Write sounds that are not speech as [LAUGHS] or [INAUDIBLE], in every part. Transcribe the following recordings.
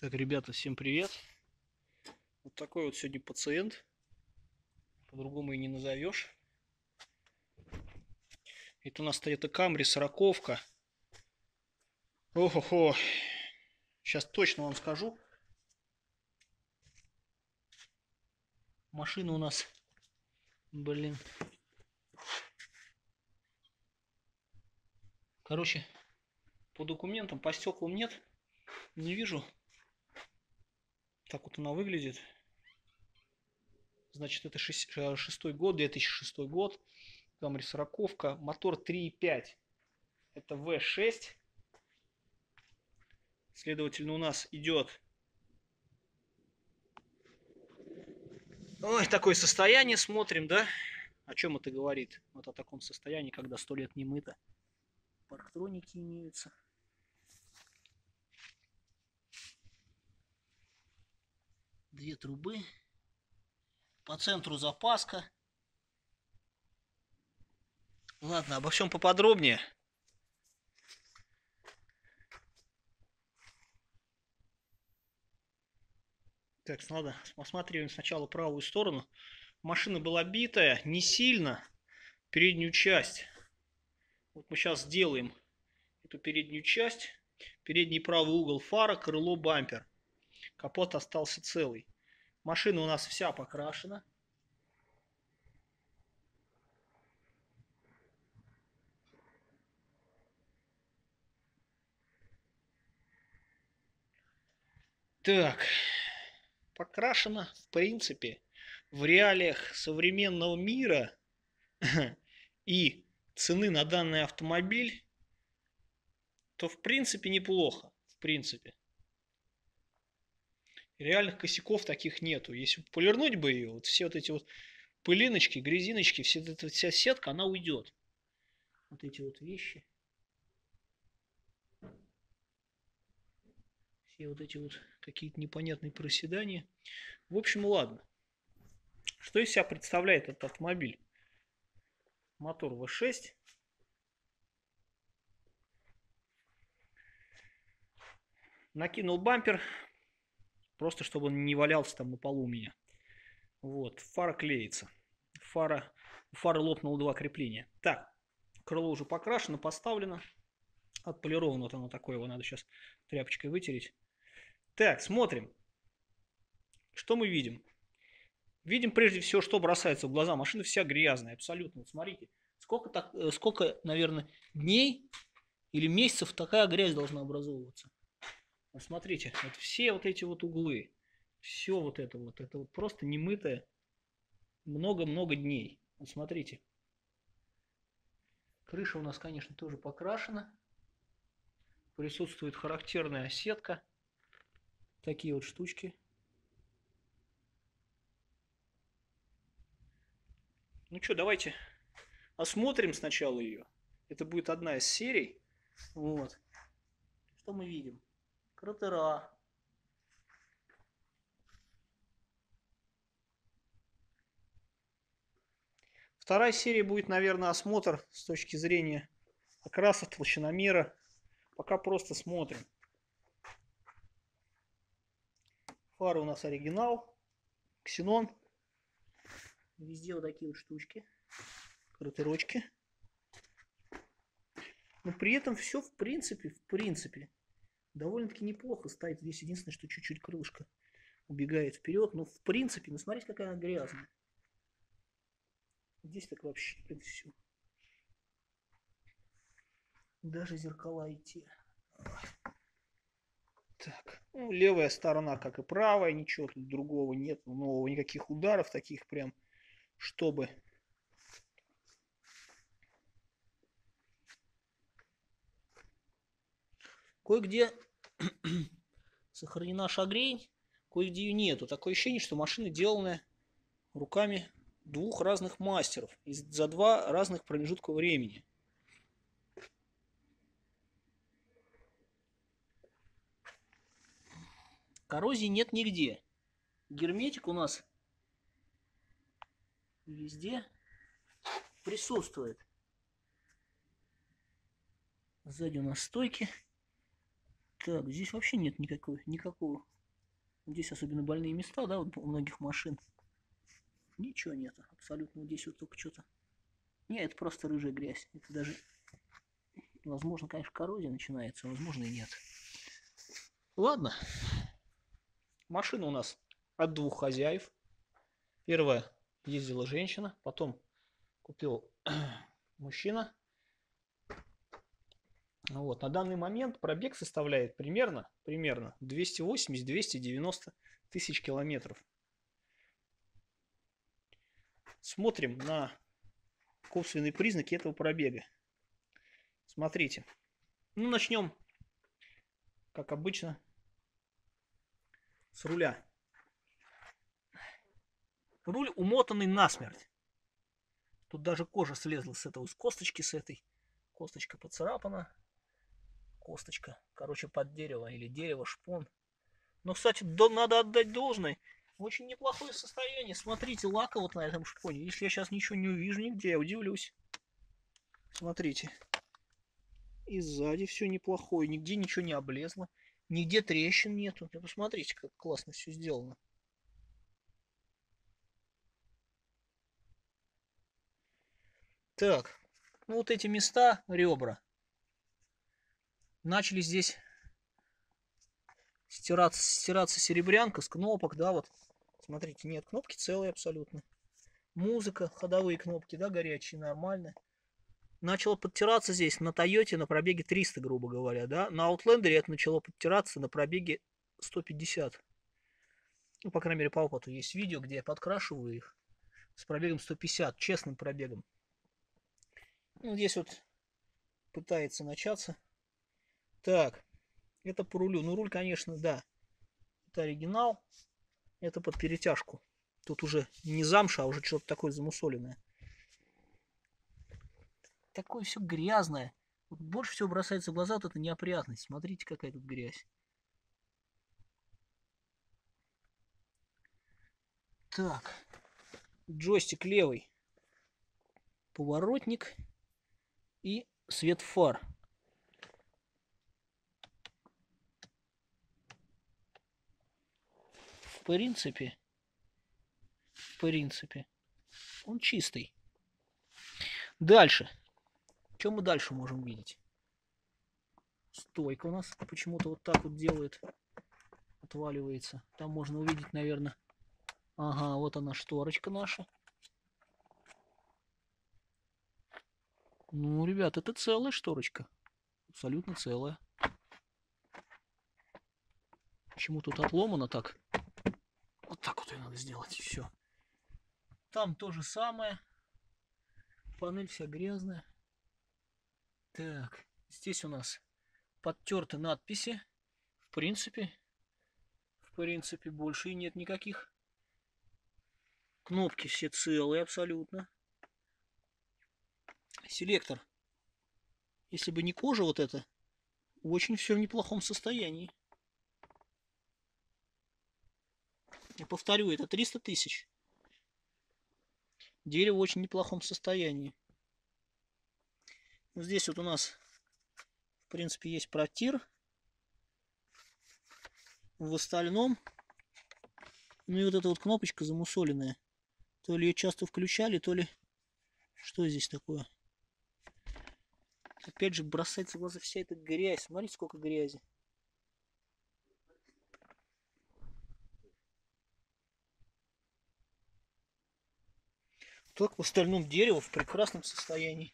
Так, ребята, всем привет. Вот такой вот сегодня пациент. По-другому и не назовешь. Это у нас стоит Камри, сороковка. Охо-хо. Сейчас точно вам скажу. Машина у нас, блин. Короче, по документам, по стеклам нет. Не вижу. Так вот она выглядит. Значит, это э, шестой год, 2006 год. Камри сороковка. Мотор 3.5. Это V6. Следовательно, у нас идет Ой, такое состояние смотрим, да? О чем это говорит? Вот о таком состоянии, когда сто лет не мыто. Парктроники имеются. Две трубы. По центру запаска. Ладно, обо всем поподробнее. Так, надо осматриваем сначала правую сторону. Машина была битая, не сильно. Переднюю часть. Вот мы сейчас сделаем эту переднюю часть. Передний правый угол фара, крыло, бампер. Капот остался целый. Машина у нас вся покрашена. Так, покрашена, в принципе, в реалиях современного мира [LAUGHS] и цены на данный автомобиль, то в принципе неплохо. В принципе. Реальных косяков таких нету. Если полирнуть бы ее, вот все вот эти вот пылиночки, грязиночки, вся эта вся сетка, она уйдет. Вот эти вот вещи. Все вот эти вот какие-то непонятные проседания. В общем, ладно. Что из себя представляет этот автомобиль? Мотор V6. Накинул бампер, просто чтобы он не валялся там на полу у меня. Вот, фара клеится. Фара, у фары лопнуло два крепления. Так, крыло уже покрашено, поставлено. Отполировано вот оно такое, его надо сейчас тряпочкой вытереть. Так, смотрим. Что мы видим? Видим прежде всего, что бросается в глаза. Машина вся грязная, абсолютно. Вот смотрите, сколько, так, э, сколько, наверное, дней или месяцев такая грязь должна образовываться. Вот смотрите, вот все вот эти вот углы, все вот это вот, это вот просто немытое много-много дней. Вот смотрите. Крыша у нас, конечно, тоже покрашена. Присутствует характерная сетка такие вот штучки. Ну что, давайте осмотрим сначала ее. Это будет одна из серий. Вот. Что мы видим? Кратера. Вторая серия будет, наверное, осмотр с точки зрения окраса, толщиномера. Пока просто смотрим. Фары у нас оригинал. Ксенон. Везде вот такие вот штучки. Кратерочки. Но при этом все в принципе, в принципе, довольно-таки неплохо стоит. Здесь единственное, что чуть-чуть крылышко убегает вперед. Но в принципе, ну смотрите, какая она грязная. Здесь так вообще это все. Даже зеркала идти. Так, ну, левая сторона, как и правая, ничего тут другого нет, нового, никаких ударов таких прям, чтобы... Кое-где [CLEARS THROAT] сохранена шагрень, кое-где ее нету. Такое ощущение, что машина деланная руками двух разных мастеров за два разных промежутка времени. Коррозии нет нигде. Герметик у нас везде присутствует. Сзади у нас стойки. Так, здесь вообще нет никакой, никакого. Здесь особенно больные места, да, вот у многих машин. Ничего нет, абсолютно. Здесь вот только что-то. Не, это просто рыжая грязь. Это даже, возможно, конечно, коррозия начинается, возможно и нет. Ладно. Машина у нас от двух хозяев. Первая ездила женщина, потом купил [CLEARS THROAT] мужчина. Вот. На данный момент пробег составляет примерно, примерно 280-290 тысяч километров. Смотрим на косвенные признаки этого пробега. Смотрите. Ну, начнем, как обычно, с руля. Руль умотанный насмерть. Тут даже кожа слезла с этого, с косточки с этой. Косточка поцарапана косточка, короче, под дерево или дерево, шпон. Но, кстати, до, надо отдать должное. Очень неплохое состояние. Смотрите, лака вот на этом шпоне. Если я сейчас ничего не увижу нигде, я удивлюсь. Смотрите. И сзади все неплохое. Нигде ничего не облезло. Нигде трещин нету. Да посмотрите, как классно все сделано. Так, ну вот эти места, ребра, начали здесь стираться, стираться серебрянка с кнопок, да, вот. Смотрите, нет, кнопки целые абсолютно. Музыка, ходовые кнопки, да, горячие, нормально. Начало подтираться здесь на Тойоте на пробеге 300, грубо говоря, да. На Outlander это начало подтираться на пробеге 150. Ну, по крайней мере, по опыту есть видео, где я подкрашиваю их с пробегом 150, честным пробегом. Ну, здесь вот пытается начаться. Так, это по рулю. Ну, руль, конечно, да. Это оригинал. Это под перетяжку. Тут уже не замша, а уже что-то такое замусоленное. Такое все грязное. Вот больше всего бросается в глаза вот эта неопрятность. Смотрите, какая тут грязь. Так. Джойстик левый. Поворотник. И свет фар. Принципе, в принципе, он чистый. Дальше. Что мы дальше можем видеть? Стойка у нас почему-то вот так вот делает. Отваливается. Там можно увидеть, наверное... Ага, вот она шторочка наша. Ну, ребят, это целая шторочка. Абсолютно целая. Почему тут отломано так? Ее надо сделать, все. Там то же самое. Панель вся грязная. Так, здесь у нас подтерты надписи. В принципе, в принципе, больше и нет никаких. Кнопки все целые абсолютно. Селектор. Если бы не кожа вот эта, очень все в неплохом состоянии. Я повторю, это 300 тысяч. Дерево в очень неплохом состоянии. Вот здесь вот у нас, в принципе, есть протир. В остальном, ну и вот эта вот кнопочка замусоленная. То ли ее часто включали, то ли... Что здесь такое? Опять же бросается в глаза вся эта грязь. Смотрите, сколько грязи. Так в остальном дерево в прекрасном состоянии.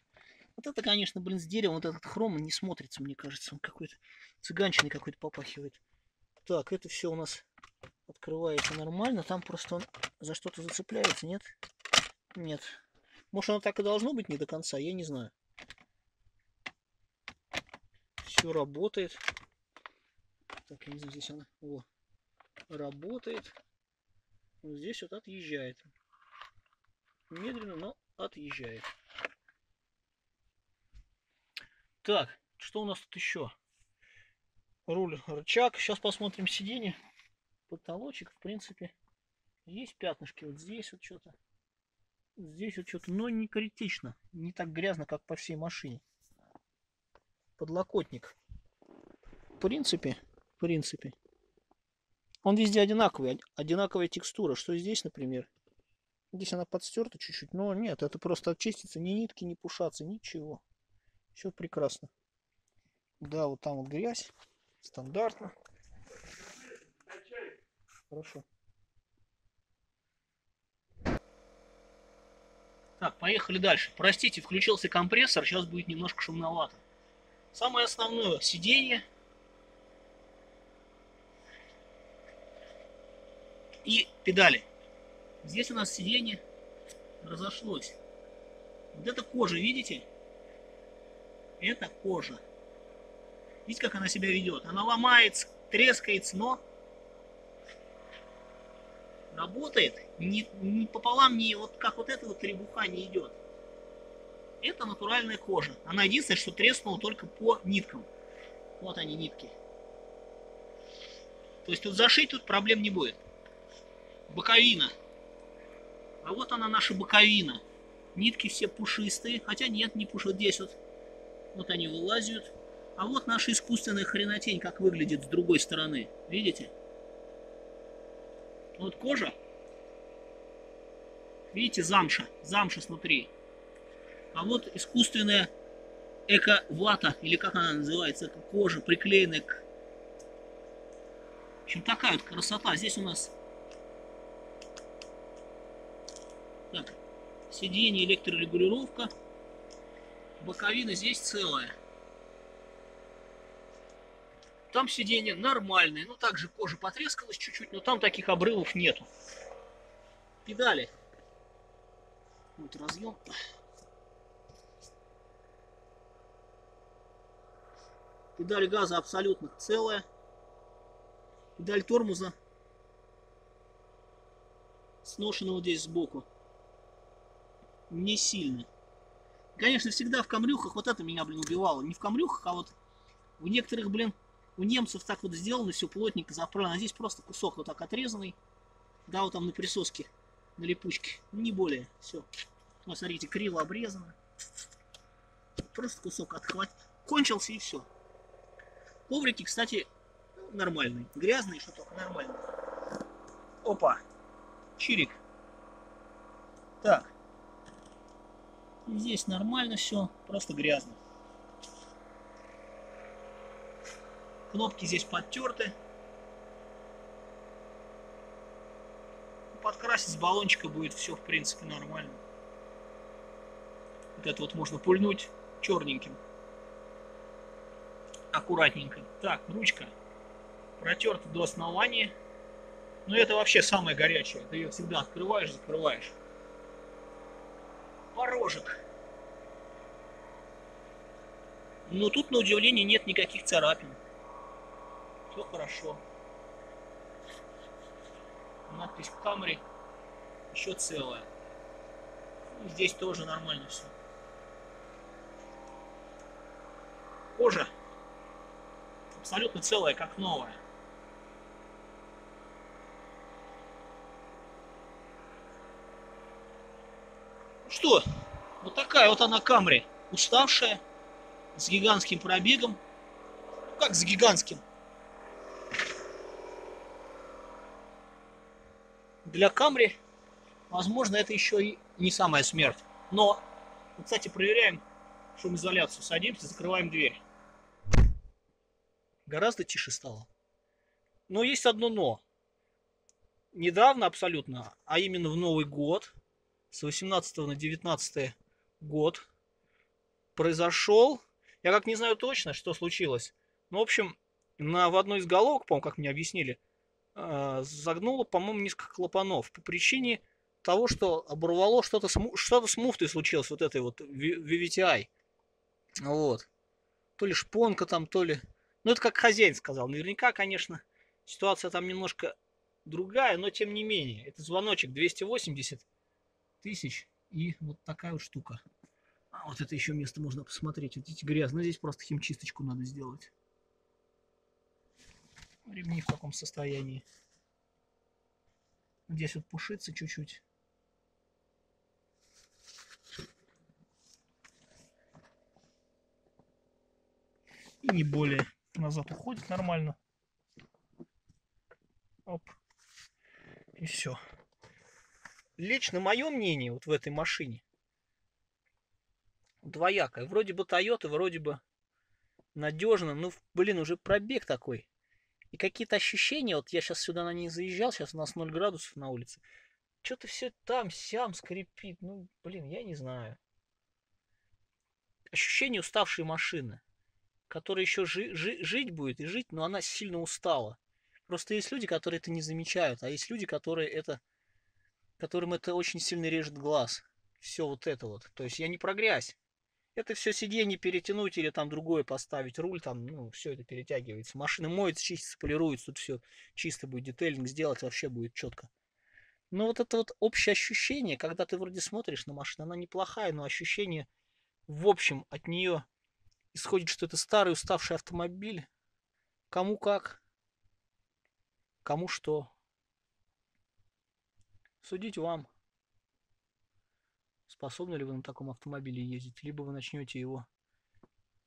Вот это, конечно, блин, с деревом, вот этот хром не смотрится, мне кажется. Он какой-то цыганчиной какой-то попахивает. Так, это все у нас открывается нормально. Там просто он за что-то зацепляется, нет? Нет. Может, оно так и должно быть не до конца, я не знаю. Все работает. Так, я не знаю, здесь она... О, работает. Вот здесь вот отъезжает медленно, но отъезжает. Так, что у нас тут еще? Руль, рычаг. Сейчас посмотрим сиденье. Потолочек, в принципе, есть пятнышки. Вот здесь вот что-то. Здесь вот что-то, но не критично. Не так грязно, как по всей машине. Подлокотник. в принципе, в принципе, он везде одинаковый, одинаковая текстура. Что здесь, например? Здесь она подстерта чуть-чуть, но нет, это просто очистится, ни нитки не пушатся, ничего. Все прекрасно. Да, вот там вот грязь, стандартно. Хорошо. Так, поехали дальше. Простите, включился компрессор, сейчас будет немножко шумновато. Самое основное сиденье. И педали. Здесь у нас сиденье разошлось. Вот это кожа, видите? Это кожа. Видите, как она себя ведет? Она ломается, трескается, но работает не, не пополам, не вот как вот эта вот требуха не идет. Это натуральная кожа. Она единственное, что треснула только по ниткам. Вот они нитки. То есть тут зашить тут проблем не будет. Боковина. А вот она наша боковина. Нитки все пушистые. Хотя нет, не пушат. Здесь вот. Вот они вылазят. А вот наша искусственная хренотень, как выглядит с другой стороны. Видите? Вот кожа. Видите, замша. Замша снутри. А вот искусственная эко-вата, или как она называется, эко-кожа, приклеенная к... В общем, такая вот красота. Здесь у нас так, сиденье, электрорегулировка. Боковина здесь целая. Там сиденье нормальное. Ну, также кожа потрескалась чуть-чуть, но там таких обрывов нету. Педали. Вот разъем. Педаль газа абсолютно целая. Педаль тормоза сношена вот здесь сбоку. Не сильно. Конечно, всегда в камрюхах вот это меня, блин, убивало. Не в камрюхах, а вот в некоторых, блин, у немцев так вот сделано, все плотненько заправлено. А здесь просто кусок вот так отрезанный. Да, вот там на присоске, на липучке. Не более. Все. Вот смотрите, криво обрезано. Просто кусок отхватил. Кончился и все. Коврики, кстати, нормальные. Грязные, что только нормальные. Опа. Чирик. Так. Здесь нормально все, просто грязно. Кнопки здесь подтерты. Подкрасить с баллончика будет все, в принципе, нормально. Вот это вот можно пульнуть черненьким аккуратненько. Так, ручка протерта до основания. Но это вообще самое горячее. Ты ее всегда открываешь, закрываешь. Порожек. Но тут, на удивление, нет никаких царапин. Все хорошо. Надпись в камере еще целая. И здесь тоже нормально все. Кожа абсолютно целая, как новая. Что, вот такая вот она Камри, уставшая, с гигантским пробегом. Ну, как с гигантским? Для Камри, возможно, это еще и не самая смерть. Но, кстати, проверяем шумоизоляцию. Садимся, закрываем дверь гораздо тише стало. Но есть одно но. Недавно абсолютно, а именно в Новый год, с 18 на 19 год, произошел, я как не знаю точно, что случилось, но, в общем, на, в одной из головок, по-моему, как мне объяснили, э, загнуло, по-моему, несколько клапанов по причине того, что оборвало что-то что с муфтой случилось, вот этой вот VVTI. Вот. То ли шпонка там, то ли ну, это как хозяин сказал. Наверняка, конечно, ситуация там немножко другая, но тем не менее. Это звоночек 280 тысяч и вот такая вот штука. А вот это еще место можно посмотреть. Вот эти грязно. Здесь просто химчисточку надо сделать. Ремни в каком состоянии. Здесь вот пушится чуть-чуть. И не более. назад уходит нормально. Оп. И все. Лично мое мнение вот в этой машине двоякое. Вроде бы Toyota, вроде бы надежно. Ну, блин, уже пробег такой. И какие-то ощущения, вот я сейчас сюда на ней заезжал, сейчас у нас 0 градусов на улице. Что-то все там, сям скрипит. Ну, блин, я не знаю. Ощущение уставшей машины, которая еще жи- жи- жить будет и жить, но она сильно устала. Просто есть люди, которые это не замечают, а есть люди, которые это, которым это очень сильно режет глаз. Все вот это вот. То есть я не про грязь. Это все сиденье перетянуть или там другое поставить, руль там, ну, все это перетягивается. Машина моется, чистится, полируется, тут все чисто будет, детейлинг сделать вообще будет четко. Но вот это вот общее ощущение, когда ты вроде смотришь на машину, она неплохая, но ощущение, в общем, от нее исходит, что это старый уставший автомобиль. Кому как, кому что. Судить вам. Способны ли вы на таком автомобиле ездить, либо вы начнете его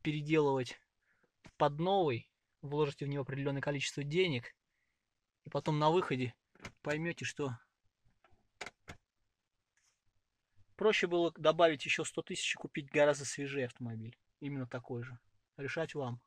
переделывать под новый, вложите в него определенное количество денег, и потом на выходе поймете, что проще было добавить еще 100 тысяч и купить гораздо свежий автомобиль. Именно такой же. Решать вам.